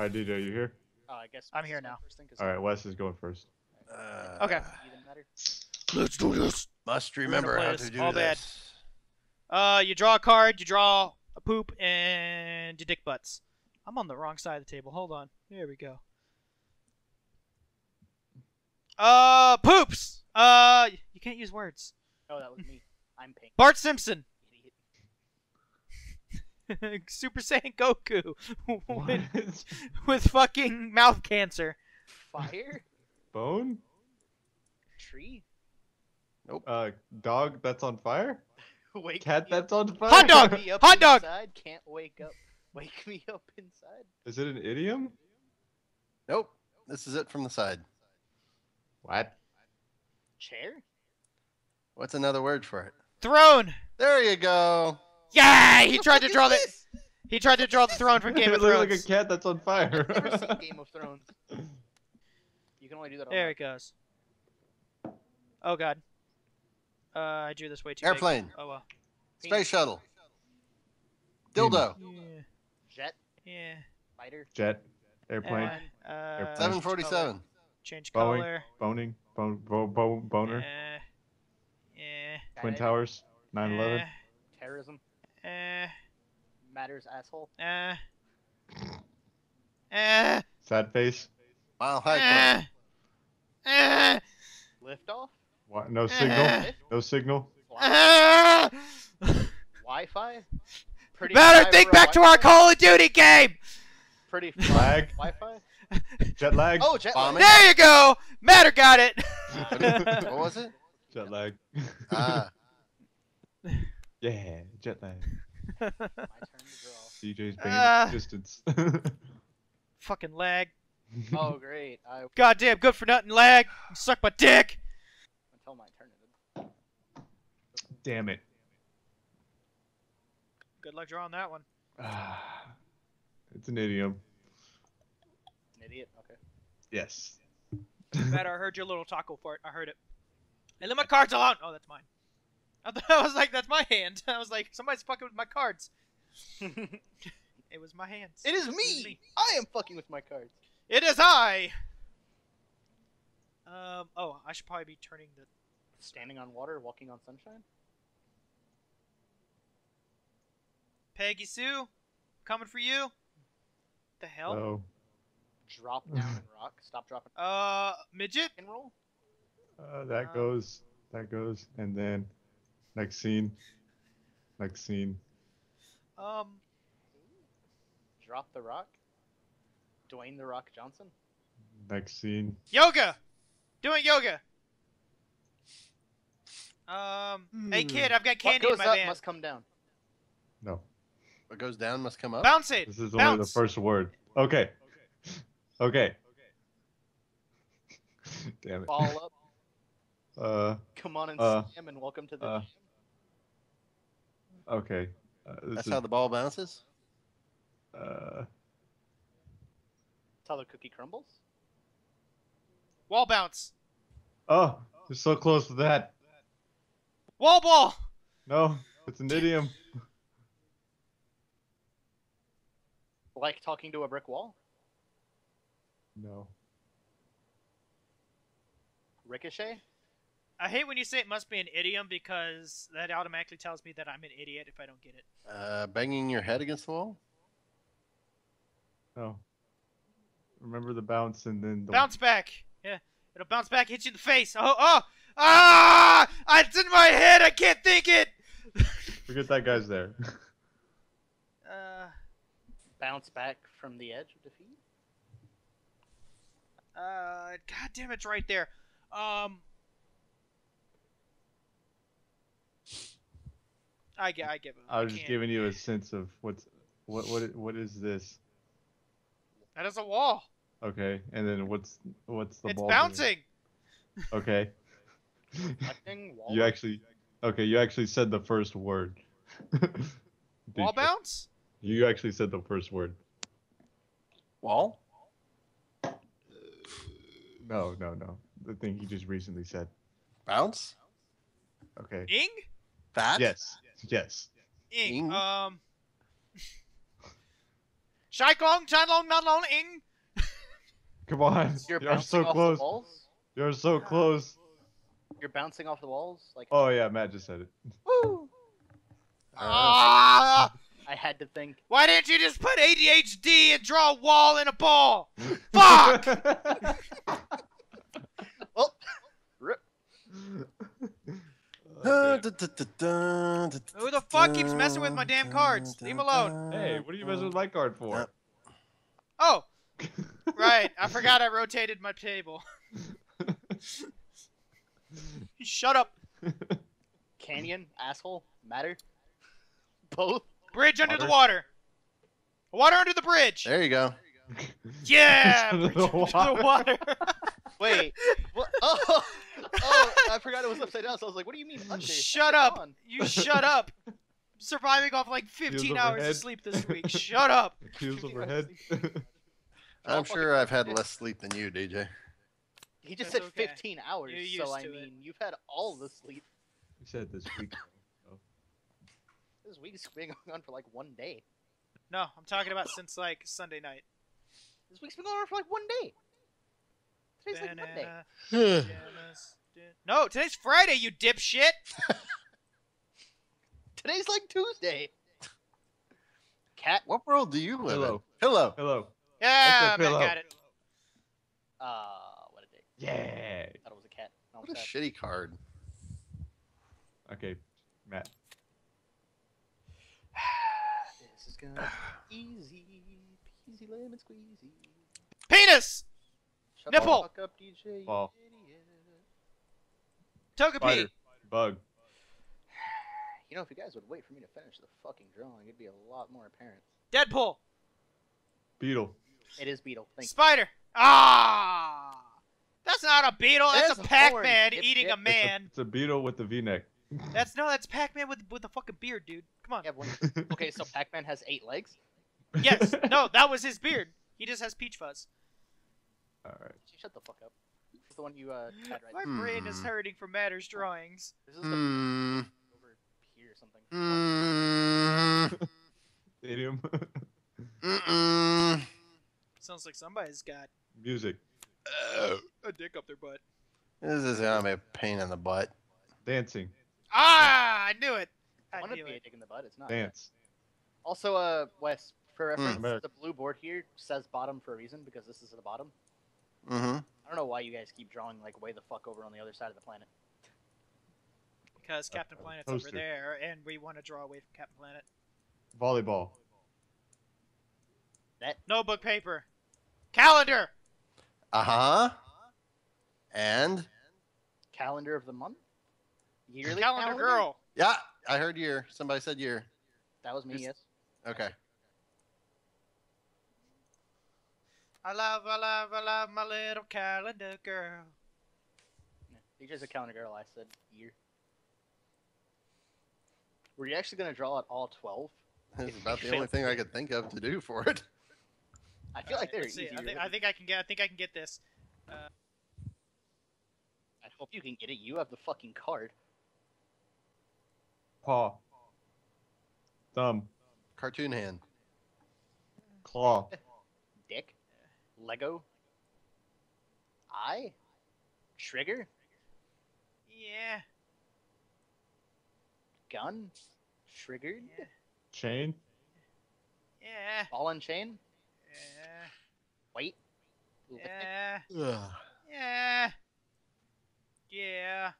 All right, DJ, you here? Oh, I guess. I'm Wes here is going now. first then, 'cause All right, Wes is going first. Uh, Okay. Let's do this. Must remember how to do all bad. Uh, you draw a card, you draw a poop, and you dick butts. I'm on the wrong side of the table. Hold on. There we go. Uh, poops. Uh, you can't use words. Oh, that was me. I'm pink. Bart Simpson. Idiot. Super Saiyan Goku with, with fucking mouth cancer. Fire. Bone? Tree. Nope. Uh, dog that's on fire? Wake Cat me up- that's on fire? Hot dog! Up Hot dog! Inside. Can't wake up. Wake me up inside. Is it an idiom? Nope. This is it from the side. What? Chair. What's another word for it? Throne. There you go. Yeah, he tried to draw the this? he tried to draw the throne from Game it of looks Thrones. like a cat that's on fire. I've never seen Game of Thrones. You can only do that. There online. it goes. Oh god. Uh, I drew this way too Airplane. big. Oh well. Space shuttle. Dildo. Yeah. Jet. Yeah. Fighter. Jet. Airplane. Uh, uh, Airplane. Seven forty-seven. Change color. Boeing. Boning. Bone, bo, bo, boner. Uh, yeah. Twin Towers. 9 11. Terrorism. Matters asshole. Eh. Eh. Sad face. Mile High uh, Club. uh, Lift off. What? No signal. Uh. No signal. uh. Wi-Fi. Pretty. Better think back to our Call of Duty game. Pretty Lag. Wi-Fi. Jet lag. Oh, jet lag. There you go. Matter got it. What was it? Jet lag. Ah, yeah, jet lag. My turn to draw. DJ's bane Ah. existence. Fucking lag. Oh, great. I Goddamn good for nothing lag. Suck my dick. until my turn. It Damn it. Good luck drawing that one. Ah, it's an idiom. an idiot. Okay. Yes. Matter, I heard your little taco fart. I heard it. Hey, leave my cards alone. Oh, that's mine. I, thought, I was like, that's my hand. I was like, somebody's fucking with my cards. It was my hands. It is It me. I am fucking with my cards. It is I. Um. Oh, I should probably be turning the. Standing on water, walking on sunshine. Peggy Sue, coming for you. The hell? Oh. Drop down and rock. Stop, dropping. Uh, midget. and roll. Uh, that Uh, goes. That goes. And then next scene. Next scene. Um. Drop the rock. Dwayne the Rock Johnson. Next scene. Yoga. Doing yoga. Um. Hey Hmm. kid, I've got What candy in goes my up van. must come down. No. what goes down must come up. Bounce it. This is only the first word. Okay. Okay. Damn it. Ball up. Uh. Come on and Uh, slam and welcome to the uh, jam. Okay. Uh, That's is, how the ball bounces. uh, That's how the cookie crumbles. Wall bounce. oh, you're so close to that. Wall ball. No, it's an idiom. Like talking to a brick wall. No. Ricochet. I hate when you say it must be an idiom because that automatically tells me that I'm an idiot if I don't get it. Uh, banging your head against the wall. Oh. Remember the bounce and then the Bounce back. Yeah, it'll bounce back, hit you in the face. Oh, oh, ah! It's in my head. I can't think it. Forget that guy's there. Uh, Bounce back from the edge of defeat. uh, God damn, it's right there. Um, I, gi- I give it. I was just giving you a sense of what's what what what is this? That is a wall. Okay, and then what's what's the it's ball? doing? bouncing. Okay. Deflecting, wall you actually okay. You actually said the first word. Wall DJ. bounce. You actually said the first word. Wall. No, no, no. The thing he just recently said. Bounce. Okay. Ing. That. Yes. Yes. Ing. Ing? Um. Shai Kong, Chan Long, Nan Long, Ing. Come on. You're You're so close. You're so close. You're bouncing off the walls. Like, Oh yeah, Matt just said it. woo! Ah! I had to think. Why didn't you just put ADHD and draw a wall and a ball? Fuck! Well, rip. Uh, Okay. Who the fuck keeps messing with my damn cards? Leave 'em alone. Hey, what are you messing with my card for? Oh, right. I forgot I rotated my table. Shut up. Canyon, asshole, matter. Both. Bridge under the Water. water. Water under the bridge. There you go. Yeah. Under bridge the under the water. Wait. what? Oh, oh! I forgot it was upside down. So I was like, "What do you mean under?" shut up. on. You shut up. Surviving off like 15 hours of sleep this week. Shut up. Heels overhead. I'm sure I've had less sleep than you, DJ. He just That's said okay. 15 hours, so I to it. mean, you've had all the sleep. you said this week. This week's been going on for like one day. No, I'm talking about since like Sunday night. This week's been going on for like one day. Today's like Monday. Banana, pajamas, di- No, today's Friday, you dipshit. Today's like Tuesday. Cat. What world do you live Hello. in? Pillow. Hello. Yeah, the man, pillow. got it. Uh, what a day. Yeah. I thought it was a cat. No, What a sad. shitty card. Okay, Matt. This is gonna be easy, peasy lemon squeezy. Penis! Shut Nipple. the fuck up, DJ. you Ball. Idiot. Togepi. Spider. Bug. You know, if you guys would wait for me to finish the fucking drawing, it'd be a lot more apparent. Deadpool. Beetle. It is Beetle. Thank you. Spider. Ah! That's not a beetle. That's, That's a a Pac-Man horn, eating dipshit. a It's a- man. It's a beetle with the V-neck. That's no, that's Pac-Man with with a fucking beard, dude. Come on. Yeah, one- okay, so Pac-Man has eight legs. Yes. No, that was his beard. He just has peach fuzz. All right. Shut the fuck up. This is the one you uh had right. My brain is Hmm. hurting from Matter's drawings. This is the Hmm. over here or something. Mm. Stadium. Sounds like somebody's got Music. a dick up their butt. This is gonna be a pain in the butt. Dancing. Ah, I knew it. I I want to knew be a dick in the butt. It's not. Dance. Also, uh, Wes, for reference, America. the blue board here says bottom for a reason because this is at the bottom. Mm-hmm. I don't know why you guys keep drawing like way the fuck over on the other side of the planet. Because Captain Uh, Planet's over there, and we want to draw away from Captain Planet. Volleyball. That notebook paper. Calendar. Uh-huh. And Calendar of the month. Yearly calendar, girl. yeah, I heard year. Somebody said year. That was me. Just- Yes. Okay. I love, I love, I love my little calendar girl. Yeah. just a calendar girl. I said year. Were you actually gonna draw out all twelve? That's about the only thing I could think of to do for it. I feel like Alright, they're let's easy. I think, I think I can get. I think I can get this. Uh, I hope you can get it. You have the fucking card. Paw. Thumb. Cartoon hand. Claw. Dick. Lego. I? Trigger. Yeah. Gun. Triggered. Yeah. Chain. Yeah. Ball and chain. Yeah. Weight. Lifting. Yeah. Ugh. Yeah. Yeah.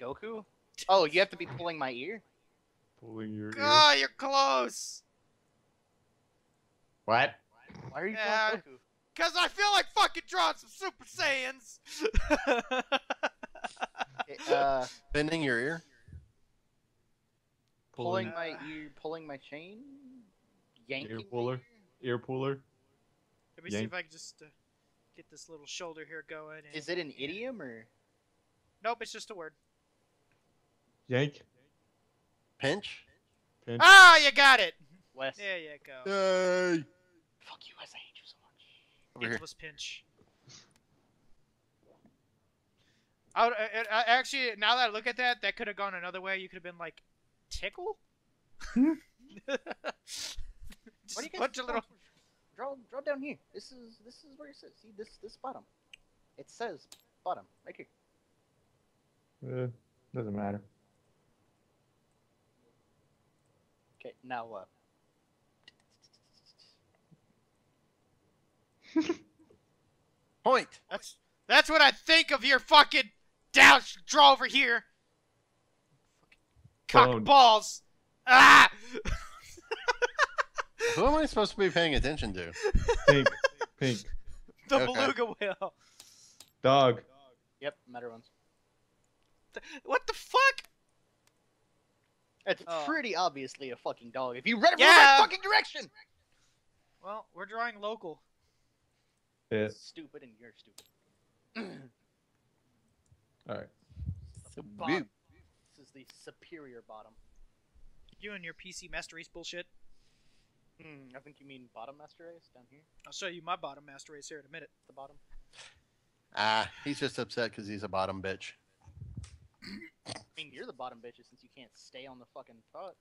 Goku. Oh, you have to be pulling my ear. Pulling your ear. Oh, you're close. What? Why are you Yeah. drawing Goku? Cause I feel like fucking drawing some Super Saiyans. Uh, Bending your ear. pulling my ear, pulling my chain, yanking. my puller. ear? Ear puller. Let me see if I can just uh, get this little shoulder here going. and- Is it an idiom or? Nope, it's just a word. Yank. Pinch. Pinch. Ah, you got it. Wes. There you go. Yay. Fuck you, Wes. I hate you so much. Over It here. pinch. I would, uh, uh, actually, now that I look at that, that could have gone another way. You could have been like, tickle. Just Why do you a guys bunch little. draw draw down here? This is this is where it says. See this this bottom. It says bottom right here. Uh, doesn't matter. Okay, now uh. Point. That's that's what I think of your fucking down draw over here. Cock Bone. balls. Ah! Who am I supposed to be paying attention to? Pink, pink. the Okay. beluga whale. Dog. Yep, matter ones. What the fuck? It's Oh. pretty obviously a fucking dog. If you read it from Yeah. the right fucking direction. Well, we're drawing local. Yeah. Stupid and you're stupid. All right. So bottom. This is the superior bottom. You and your PC master race bullshit. Hmm, I think you mean bottom master race down here. I'll show you my bottom master race here in a minute. The bottom. Ah, he's just upset because he's a bottom bitch. I mean, you're the bottom bitch since you can't stay on the fucking pot.